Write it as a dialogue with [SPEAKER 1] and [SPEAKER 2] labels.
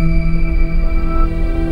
[SPEAKER 1] Música